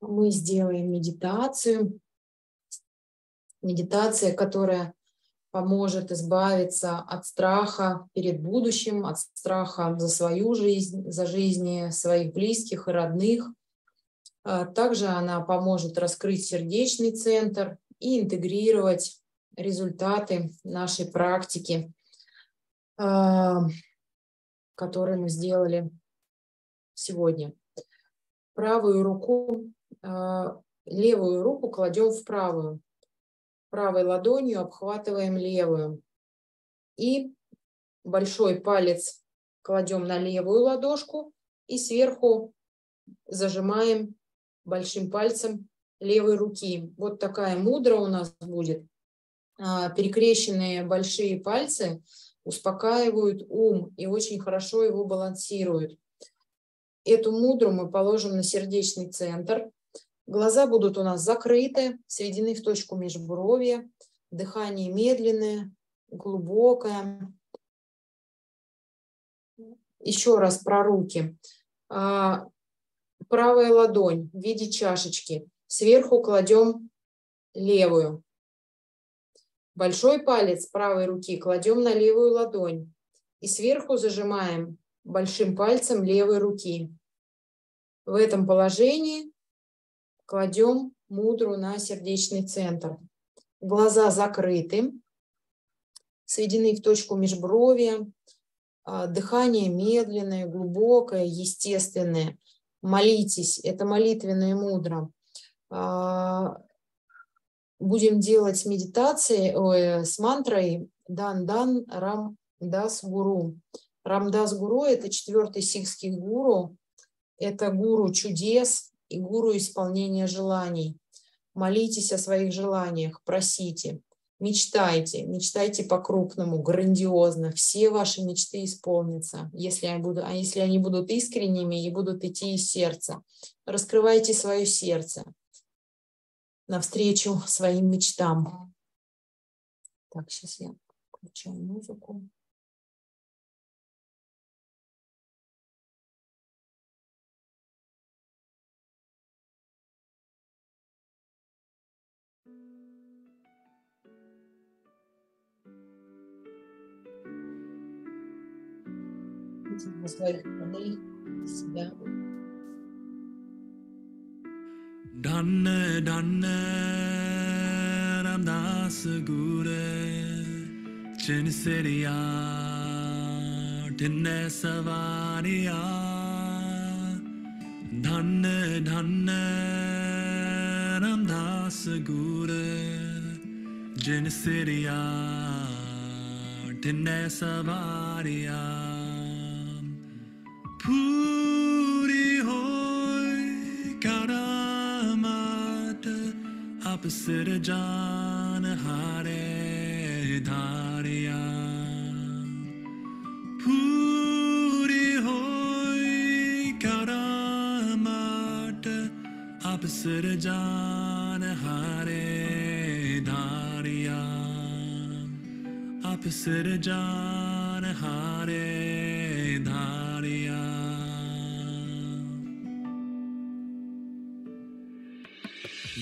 мы сделаем медитацию. Медитация, которая поможет избавиться от страха перед будущим, от страха за свою жизнь, за жизни своих близких и родных. А также она поможет раскрыть сердечный центр и интегрировать результаты нашей практики, а, которые мы сделали сегодня. Правую руку, левую руку кладем в правую, правой ладонью обхватываем левую. И большой палец кладем на левую ладошку и сверху зажимаем большим пальцем левой руки. Вот такая мудра у нас будет. А, перекрещенные большие пальцы успокаивают ум и очень хорошо его балансируют. Эту мудру мы положим на сердечный центр. Глаза будут у нас закрыты, сведены в точку межбровья, дыхание медленное, глубокое. Еще раз про руки. А, правая ладонь в виде чашечки. Сверху кладем левую. Большой палец правой руки кладем на левую ладонь. И сверху зажимаем большим пальцем левой руки. В этом положении кладем мудру на сердечный центр. Глаза закрыты, сведены в точку межбровья, а, дыхание медленное, глубокое, естественное. Молитесь, это молитвенное мудро. А, будем делать медитации ой, с мантрой Дан-Дан Рам-Дас Гуру. Рамдас Гуру – это четвертый сикхский гуру, это гуру чудес, и гуру исполнения желаний. Молитесь о своих желаниях, просите, мечтайте, мечтайте по-крупному, грандиозно. Все ваши мечты исполнятся, если они, будут, а если они будут искренними и будут идти из сердца. Раскрывайте свое сердце навстречу своим мечтам. Так, сейчас я включаю музыку. Muitas pessoas também se Danne, danne, Ramdas Gure, chen seria, Tinne Savaria. Danne, danne, ram das Gure, chen seria, Tinne Savaria. सिर जान हारे धारिया। पूरी हो करामाट आप सिर जान हारे धारिया। आप सिर जान हारे धारिया।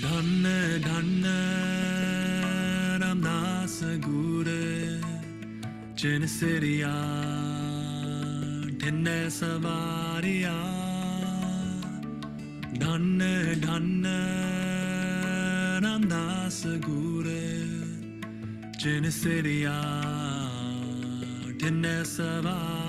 धन धन, रामदास गुर, चिन सिरिया ठिन्न सवारिया। धन धन, रामदास गुर, चिन सिरिया ठिन्न सवार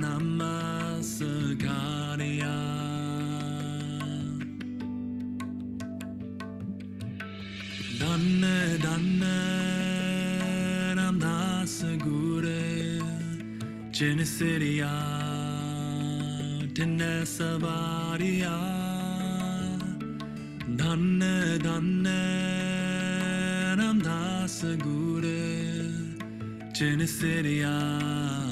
namazı kar yağar Danne danne nam dası gure Ceniseriya Dinne sabariya Danne danne nam dası gure Ceniseriya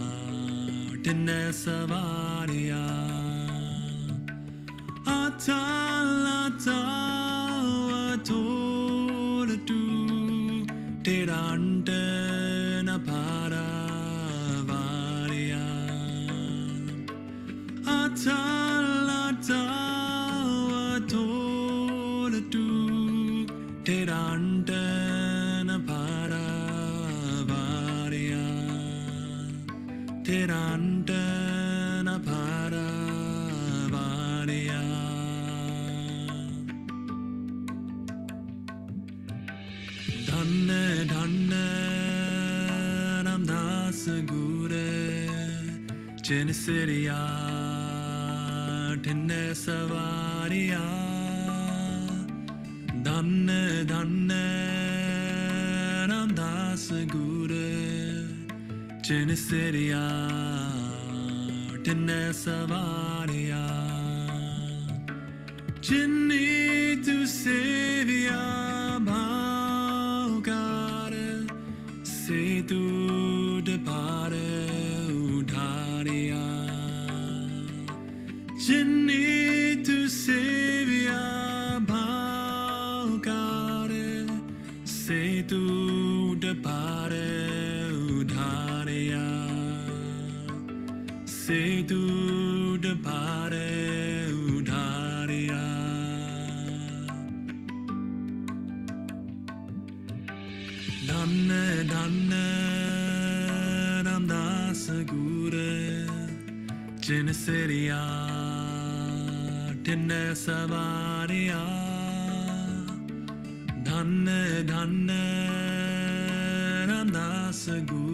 tene savaria atala ta ta गुरु जिन सिरिया ठिन्न सवारिया धन्य धन्य रामदास गुरु जिन सिरिया ठिन्न सवारिया जिन्नी तू सेविया සේතුඩ පාර උඩාරයා. දන්න දන්න නම්දාසගූර ජනසෙරයා. ටෙන්න සවාරයා. දන්න දන්න නම්දාසගූර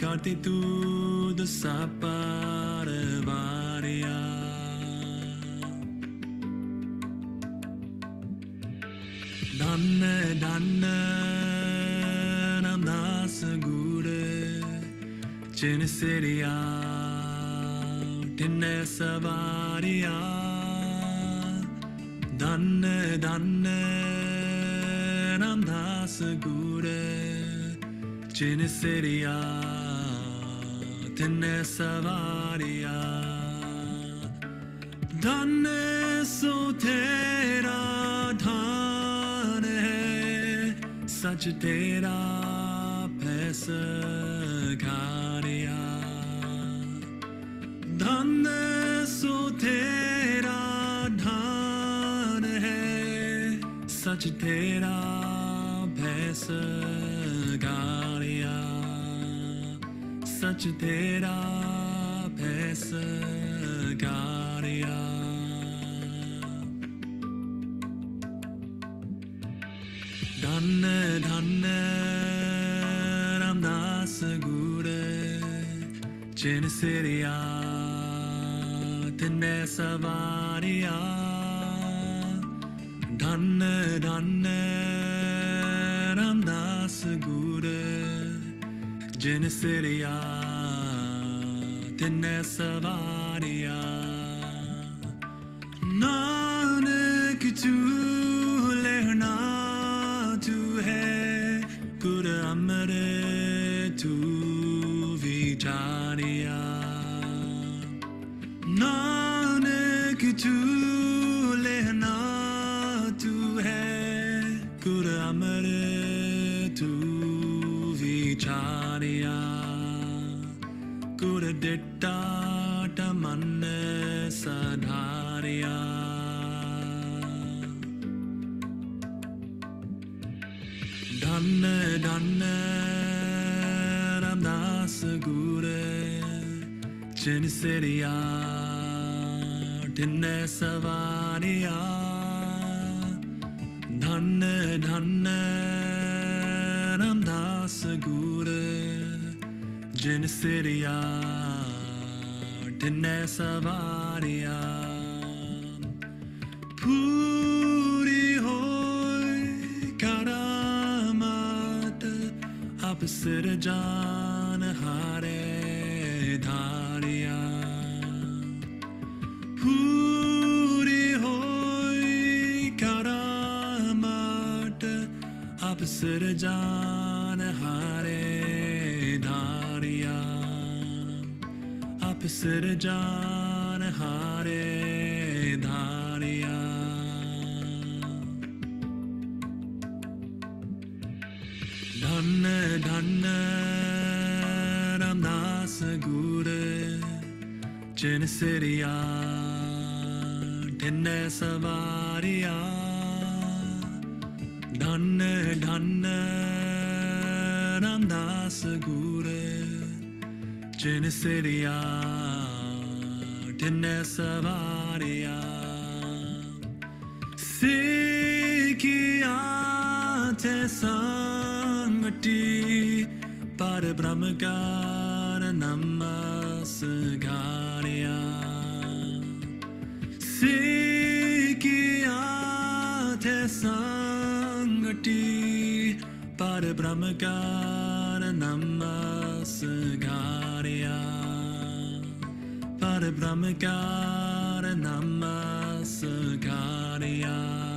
காத்தித்தூது சாப்பார வாரியா දන්න දන්න නන්දාසගුඩ චෙනසෙරියා ටෙන්නසවාරයා දන්න දන්න නන්දාසගුඩ චෙනසෙරියා. कितने सवारिया। धन सुथेरा धान है, सच तेरा भैंस घारिया। धन सुथेरा धान है, सच तेरा भैंस घार तेरा भैस गारिया धन्य धन्य रामदास गुरु जिन सिरिया, तिन्ने सवारिया। धन्य धन्य रामदास गुरु। जिन सिरिया तिन्ने सवारिया Nanak dönner amdasa gure Çeniseriya dinne savaniya Dhanne dhanne amdasa gure Çeniseriya dinne savaniya Poo सिर जान हारे धारिया। पूरी हो करामत अब सिर जान हारे धारिया। अब सिर जान हारे धारिया। Dhanne Ramdas Guru Jin Siriya Dinne Savariya Dhanne dhanne Ramdas Guru Jin Siriya Dinne Savariya Sikhiya te sangati par brahmagar namasgarya Sikhiya te sangati par brahmagar namasgarya par brahmagar namasgarya Dhanne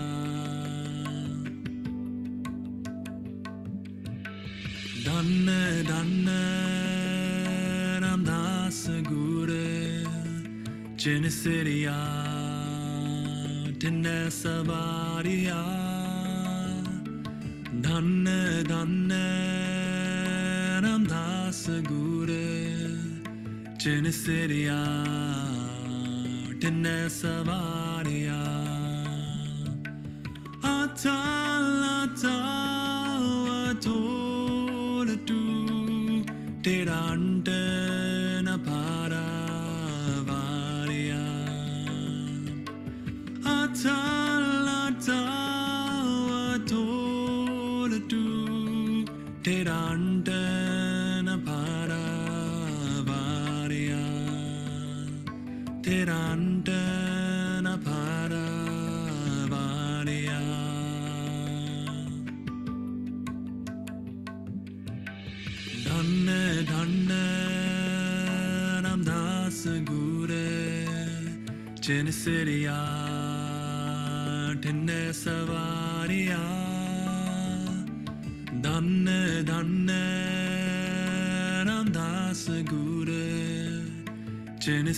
Savariya Dhanne dhanne Ramdas Guru Jin Siriya Dinne Savariya Atala tawa tola tu Tirante Dhanne dhanne Ramdas Guru Jin Siriya Dinne Savariya Dhanne dhanne Ramdas Guru Jin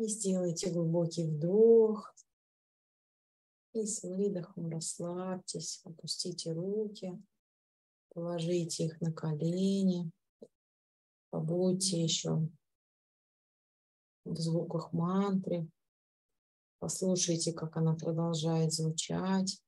И сделайте глубокий вдох. И с выдохом расслабьтесь, опустите руки, положите их на колени, побудьте еще в звуках мантры, послушайте, как она продолжает звучать.